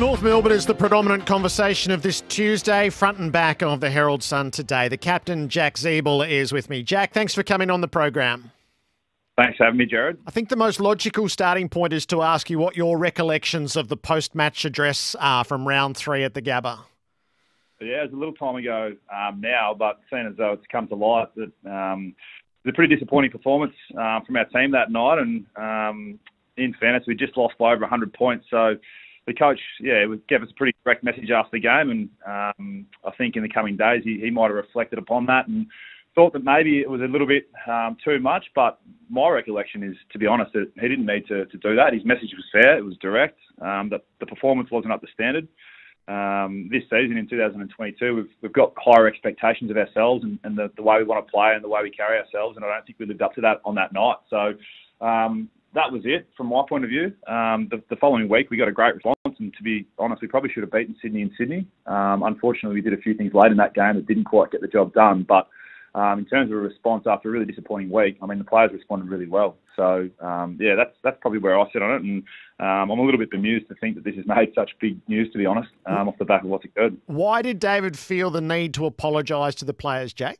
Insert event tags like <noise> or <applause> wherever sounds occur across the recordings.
North Melbourne is the predominant conversation of this Tuesday, front and back of the Herald Sun today. The captain, Jack Ziebell, is with me. Jack, thanks for coming on the program. Thanks for having me, Gerard. I think the most logical starting point is to ask you what your recollections of the post match address are from round three at the Gabba. Yeah, it was a little time ago um, now, but seeing as though it's come to light that um, it was a pretty disappointing performance uh, from our team that night. And um, in fairness, we just lost by over 100 points. So the coach, yeah, gave us a pretty direct message after the game, and um, I think in the coming days he, he might have reflected upon that and thought that maybe it was a little bit um, too much. But my recollection is, to be honest, that he didn't need to, to do that. His message was fair, it was direct. Um, the, the performance wasn't up to standard. Um, this season in 2022, we've, we've got higher expectations of ourselves and, and the, the, way we want to play and the way we carry ourselves, and I don't think we lived up to that on that night. So um, that was it from my point of view. Um, the, the, following week, we got a great response, and to be honest, we probably should have beaten Sydney in Sydney. Um, unfortunately, we did a few things late in that game that didn't quite get the job done. But um, in terms of a response after a really disappointing week, I mean, the players responded really well. So um, yeah, that's that's probably where I sit on it, and um, I'm a little bit bemused to think that this has made such big news, to be honest, um, off the back of what's occurred. Why did David feel the need to apologise to the players, Jack?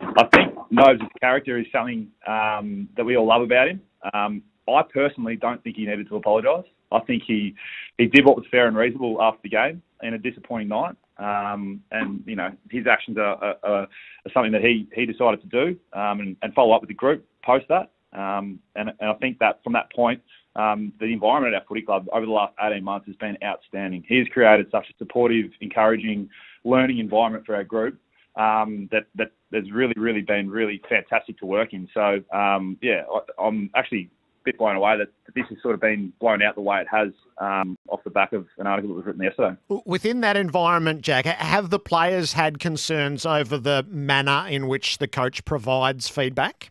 I think Nobes' character is something that we all love about him. Um, I personally don't think he needed to apologise. I think he he did what was fair and reasonable after the game in a disappointing night. Um, and you know his actions are, are, are, something that he he decided to do um, and, and, follow up with the group post that. Um, and, and, I think that from that point, um, the environment at our footy club over the last 18 months has been outstanding. He has created such a supportive, encouraging, learning environment for our group um, that that has really really been really fantastic to work in. So um, yeah, I, I'm actually bit blown away that this has sort of been blown out the way it has um, off the back of an article that was written yesterday. Within that environment, Jack, have the players had concerns over the manner in which the coach provides feedback?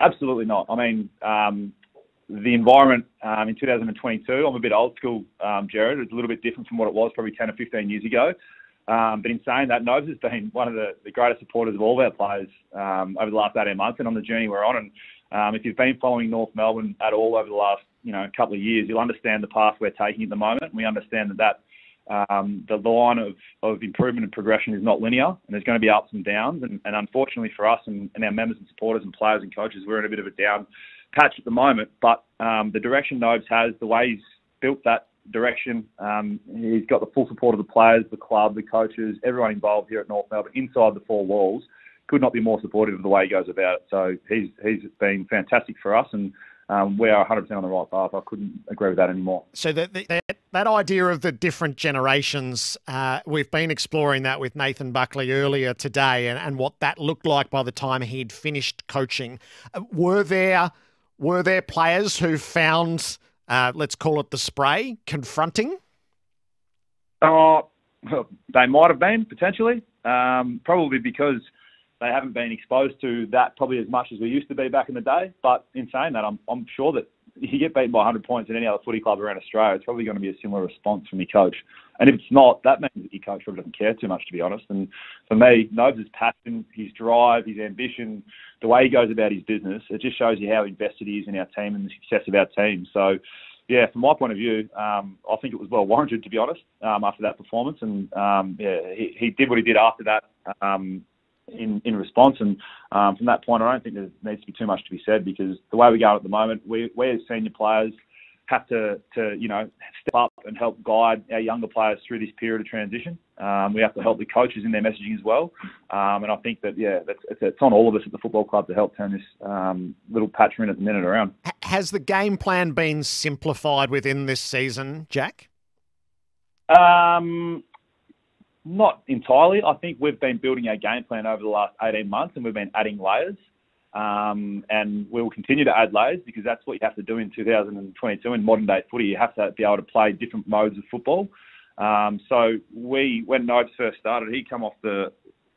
Absolutely not. I mean, um, the environment um, in 2022, I'm a bit old school, um, Gerard. It's a little bit different from what it was probably 10 or 15 years ago. Um, but in saying that, Nobes has been one of the, the greatest supporters of all of our players um, over the last 18 months and on the journey we're on. And um, if you've been following North Melbourne at all over the last you know couple of years, you'll understand the path we're taking at the moment. We understand that that um, the line of, of improvement and progression is not linear, and there's going to be ups and downs. And, and unfortunately for us and, and, our members and supporters and players and coaches, we're in a bit of a down patch at the moment. But um, the direction Nobes has, the way he's built that direction, um, he's got the full support of the players, the club, the coaches, everyone involved here at North Melbourne inside the four walls could not be more supportive of the way he goes about it. So he's he's been fantastic for us, and um, we are 100% on the right path. I couldn't agree with that anymore. So that that, that idea of the different generations, uh, we've been exploring that with Nathan Buckley earlier today, and, and what that looked like by the time he'd finished coaching. Uh, were there were there players who found, uh, let's call it the spray, confronting? Uh, <laughs> they might have been potentially, um, probably because they haven't been exposed to that probably as much as we used to be back in the day. But in saying that, I'm, I'm sure that if you get beaten by 100 points in any other footy club around Australia, it's probably going to be a similar response from your coach. And if it's not, that means that your coach probably doesn't care too much, to be honest. And for me, Nobes' passion, his drive, his ambition, the way he goes about his business, it just shows you how invested he is in our team and the success of our team. So, yeah, from my point of view, um, I think it was well warranted, to be honest, um, after that performance. And um, yeah, he, he did what he did after that. Um, in, in response. And um, from that point, I don't think there needs to be too much to be said because the way we go at the moment, we, we as senior players have to, to, you know, step up and help guide our younger players through this period of transition. Um, we have to help the coaches in their messaging as well. Um, and I think that, yeah, that's, it's, it's, on all of us at the football club to help turn this um, little patch in at the minute around. Has the game plan been simplified within this season, Jack? Um, not entirely. I think we've been building our game plan over the last 18 months and we've been adding layers. Um, and we will continue to add layers because that's what you have to do in 2022 in modern day footy. You have to be able to play different modes of football. Um, so we, when Nobes first started, he come off the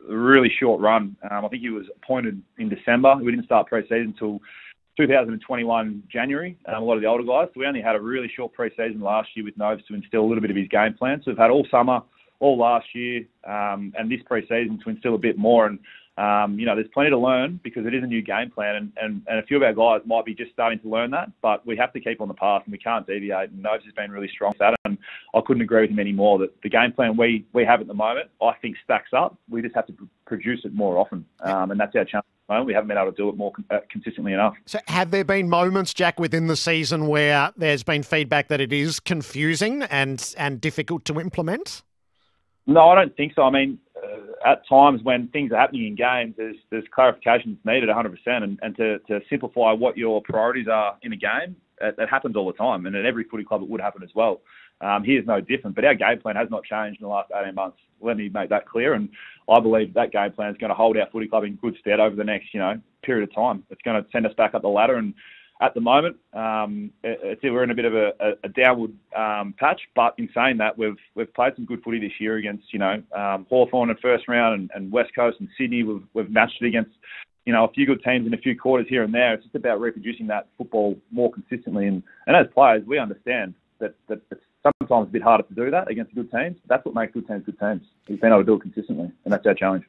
really short run. Um, I think he was appointed in December. We didn't start pre-season until 2021 January. Um, a lot of the older guys. So we only had a really short pre-season last year with Nobes to instill a little bit of his game plan. So we've had all summer all last year um, and this pre-season to instill a bit more. And um, you know, there's plenty to learn because it is a new game plan, and, and, and a few of our guys might be just starting to learn that. But we have to keep on the path, and we can't deviate. And Nobes has been really strong at that. And I couldn't agree with him anymore. That the game plan we we have at the moment, I think stacks up. We just have to produce it more often, um, and that's our challenge. We haven't been able to do it more uh, consistently enough. So, have there been moments, Jack, within the season where there's been feedback that it is confusing and and difficult to implement? No, I don't think so. I mean, uh, at times when things are happening in games, there's there's clarification needed 100%, and, and to, to simplify what your priorities are in a game, it happens all the time, and at every footy club it would happen as well. Um, no different, but our game plan has not changed in the last 18 months. Let me make that clear, and I believe that game plan is going to hold our footy club in good stead over the next, you know, period of time. It's going to send us back up the ladder, and at the moment, um, it, we're in a bit of a, a downward um, patch. But in saying that, we've we've played some good footy this year against, you know, um, Hawthorn in first round and, and West Coast and Sydney. We've we've matched it against you know, a few good teams in a few quarters here and there. It's just about reproducing that football more consistently. And, and as players, we understand that, that it's sometimes a bit harder to do that against good teams. That's what makes good teams good teams. We've been able to do it consistently, and that's our challenge.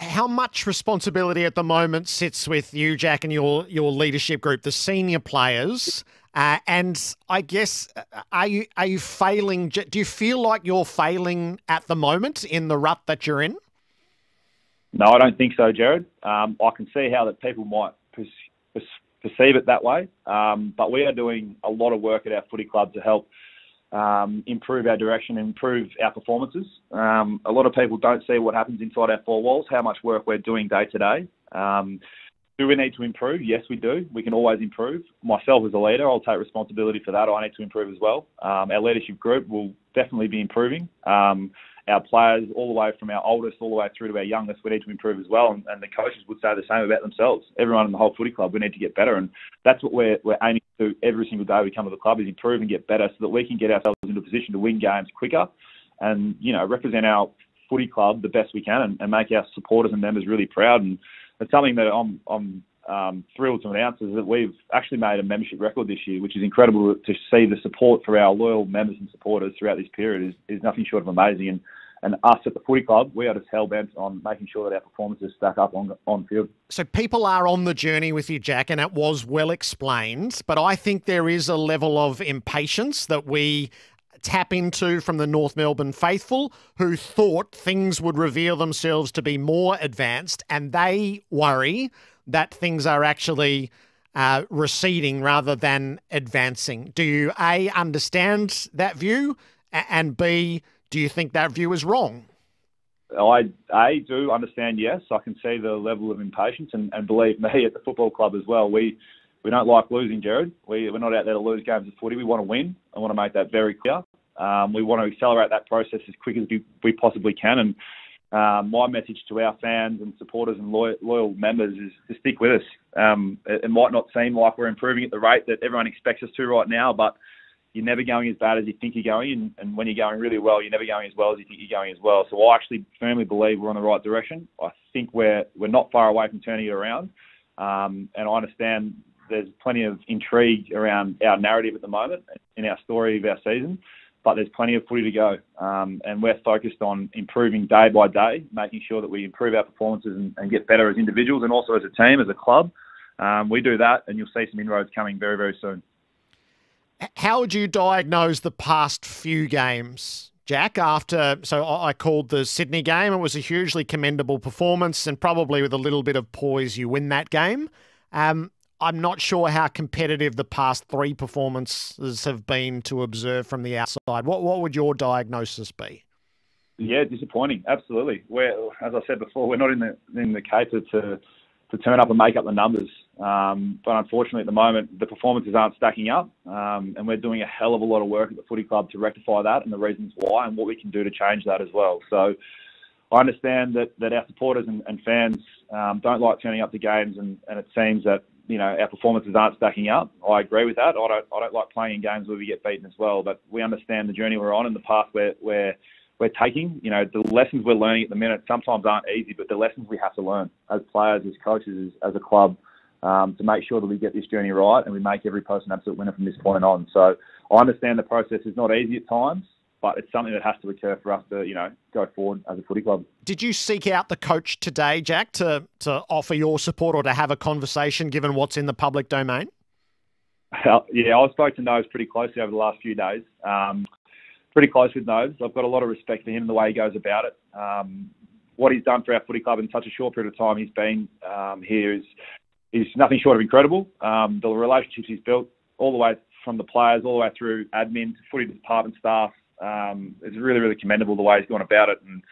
How much responsibility at the moment sits with you, Jack, and your your leadership group, the senior players? Uh, and I guess, uh, are you are you failing? Do you feel like you're failing at the moment in the rut that you're in? No, I don't think so, Gerard. Um, I can see how that people might perceive it that way, um, but we are doing a lot of work at our footy club to help um, improve our direction, improve our performances. Um, a lot of people don't see what happens inside our four walls, how much work we're doing day to day. Um, do we need to improve? Yes, we do. We can always improve. Myself as a leader, I'll take responsibility for that. I need to improve as well. Um, our leadership group will definitely be improving. Um, our players, all the way from our oldest all the way through to our youngest, we need to improve as well. And, and, the coaches would say the same about themselves. Everyone in the whole footy club, we need to get better. And that's what we're, we're aiming do every single day we come to the club is improve and get better so that we can get ourselves into a position to win games quicker and, you know, represent our footy club the best we can and, and make our supporters and members really proud. And it's something that I'm, I'm um, thrilled to announce is that we've actually made a membership record this year, which is incredible to see the support for our loyal members and supporters throughout this period is, is nothing short of amazing. And and us at the footy club, we are just hell bent on making sure that our performances stack up on on field. So people are on the journey with you, Jack, and it was well explained. But I think there is a level of impatience that we tap into from the North Melbourne faithful who thought things would reveal themselves to be more advanced, and they worry that things are actually. Uh, receding rather than advancing. Do you A, understand that view, and B, do you think that view is wrong? I do understand. Yes, I can see the level of impatience, and, and believe me, at the football club as well, we we don't like losing, Gerard. We we're not out there to lose games of footy. We want to win. I want to make that very clear. Um, we want to accelerate that process as quick as we, we possibly can. And um, my message to our fans and supporters and loyal, loyal members is to stick with us. Um, it, it, might not seem like we're improving at the rate that everyone expects us to right now, but you're never going as bad as you think you're going, and, and when you're going really well, you're never going as well as you think you're going as well. So I actually firmly believe we're on the right direction. I think we're we're not far away from turning it around, um, and I understand there's plenty of intrigue around our narrative at the moment in our story of our season, but there's plenty of footy to go, um, and we're focused on improving day by day, making sure that we improve our performances and, and get better as individuals and also as a team, as a club. Um, we do that, and you'll see some inroads coming very, very soon. How would you diagnose the past few games, Jack? After so I called the Sydney game. It was a hugely commendable performance, and probably with a little bit of poise, you win that game. Um, I'm not sure how competitive the past three performances have been to observe from the outside. What what would your diagnosis be? Yeah, disappointing. Absolutely. We're, as I said before, we're not in the in the cater to to turn up and make up the numbers. Um, but unfortunately, at the moment, the performances aren't stacking up, um, and we're doing a hell of a lot of work at the footy club to rectify that and the reasons why and what we can do to change that as well. So I understand that, that our supporters and, and fans um, don't like turning up to games, and, and it seems that you know our performances aren't stacking up. I agree with that. I don't I don't like playing in games where we get beaten as well. But we understand the journey we're on and the path where where we're taking. You know, the lessons we're learning at the minute sometimes aren't easy, but the lessons we have to learn as players, as coaches, as, as a club, um, to make sure that we get this journey right and we make every person an absolute winner from this point on. So I understand the process is not easy at times, but it's something that has to occur for us to, you know, go forward as a footy club. Did you seek out the coach today, Jack, to to offer your support or to have a conversation, given what's in the public domain? <laughs> yeah, I spoke to Nobes pretty closely over the last few days. Um, pretty close with Nobes. I've got a lot of respect for him and the way he goes about it. Um, what he's done for our footy club in such a short period of time he's been um, here is is nothing short of incredible. Um, the relationships he's built all the way from the players, all the way through admin, to footy department staff. Um, it's really, really commendable the way he's gone about it, and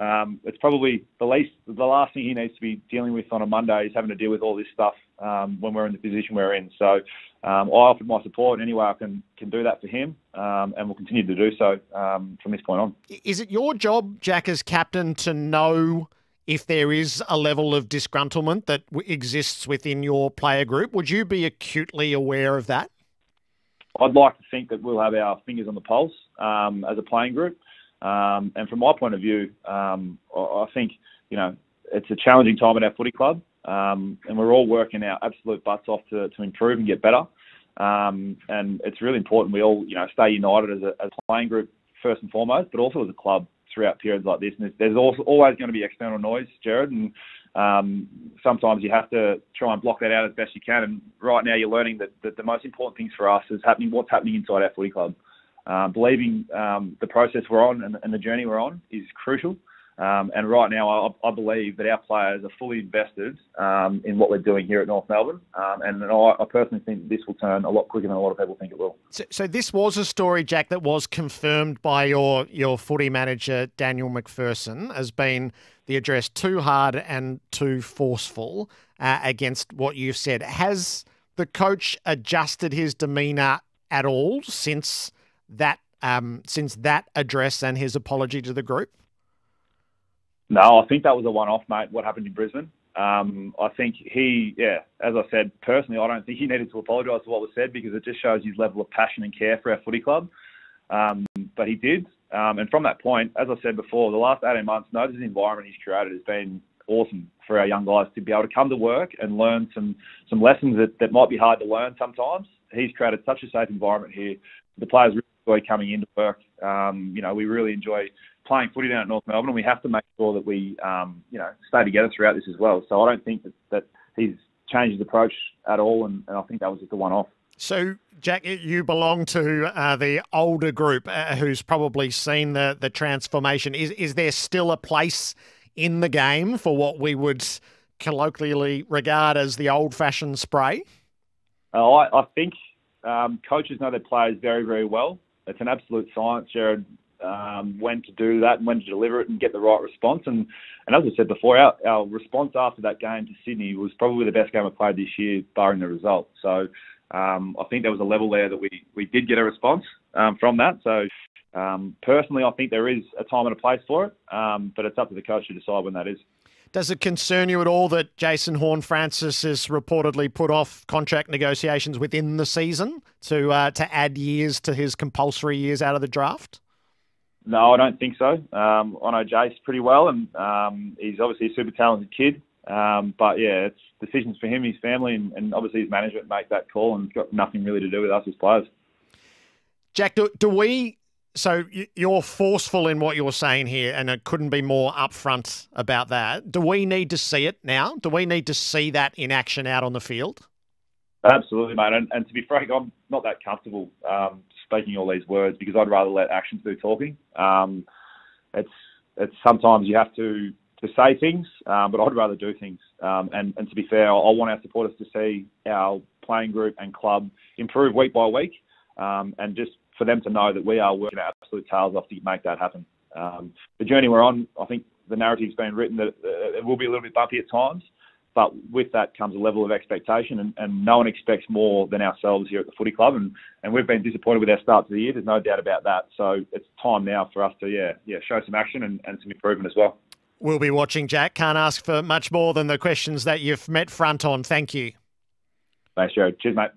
um, it's probably the least, the last thing he needs to be dealing with on a Monday is having to deal with all this stuff um, when we're in the position we're in. So um, I offered my support in any way I can can do that for him, um, and will continue to do so um, from this point on. Is it your job, Jack, as captain, to know? If there is a level of disgruntlement that exists within your player group, would you be acutely aware of that? I'd like to think that we'll have our fingers on the pulse um, as a playing group. Um, and from my point of view, um, I think you know it's a challenging time at our footy club, um, and we're all working our absolute butts off to, to improve and get better. Um, and it's really important we all you know stay united as a, as a playing group first and foremost, but also as a club throughout periods like this. And there's also always going to be external noise, Gerard, and um, sometimes you have to try and block that out as best you can. And right now, you're learning that, that the most important things for us is happening. What's happening inside our footy club. Um, believing um, the process we're on and, and, the journey we're on is crucial. Um, and right now, I, I, believe that our players are fully invested um, in what we're doing here at North Melbourne. Um, and I, I, personally think this will turn a lot quicker than a lot of people think it will. So, so, this was a story, Jack, that was confirmed by your your footy manager Daniel McPherson as being the address too hard and too forceful uh, against what you've said. Has the coach adjusted his demeanour at all since? That um, since that address and his apology to the group? No, I think that was a one-off, mate. What happened in Brisbane? Um, I think he, yeah, as I said personally, I don't think he needed to apologise for what was said because it just shows his level of passion and care for our footy club. Um, but he did, um, and from that point, as I said before, the last 18 months, notice the environment he's created has been awesome for our young guys to be able to come to work and learn some some lessons that, that might be hard to learn sometimes. He's created such a safe environment here. The players enjoy coming into work. Um, you know, we really enjoy playing footy down at North Melbourne, and we have to make sure that we, um, you know, stay together throughout this as well. So I don't think that, that he's changed his approach at all, and, and I think that was just a one-off. So, Jack, you belong to uh, the older group uh, who's probably seen the the transformation. Is is there still a place in the game for what we would colloquially regard as the old-fashioned spray? Uh, I, I think um, coaches know their players very, very well it's an absolute science, Gerard, um, when to do that and when to deliver it and get the right response. And, and as I said before, our, our response after that game to Sydney was probably the best game I played this year, barring the result. So um, I think there was a level there that we, we did get a response um, from that. So um, personally, I think there is a time and a place for it, um, but it's up to the coach to decide when that is. Does it concern you at all that Jason Horne-Francis has reportedly put off contract negotiations within the season to uh, to add years to his compulsory years out of the draft? No, I don't think so. Um, I know Jace pretty well, and um, he's obviously a super talented kid. Um, but yeah, it's decisions for him, his family, and, and, obviously his management make that call, and it's got nothing really to do with us as players. Jack, do, do we so you're forceful in what you're saying here, and it couldn't be more upfront about that. Do we need to see it now? Do we need to see that in action out on the field? Absolutely, mate. And, and to be frank, I'm not that comfortable um, speaking all these words because I'd rather let actions do talking. Um, it's it's sometimes you have to to say things, um, but I'd rather do things. Um, and and to be fair, I want our supporters to see our playing group and club improve week by week, um, and just for them to know that we are working our absolute tails off to make that happen. Um, the journey we're on, I think the narrative's been written that uh, it will be a little bit bumpy at times, but with that comes a level of expectation, and, and no one expects more than ourselves here at the footy club, and, and we've been disappointed with our start to the year. There's no doubt about that. So it's time now for us to yeah yeah show some action and, and some improvement as well. We'll be watching, Jack. Can't ask for much more than the questions that you've met front on. Thank you. Thanks, Joe. Cheers, mate.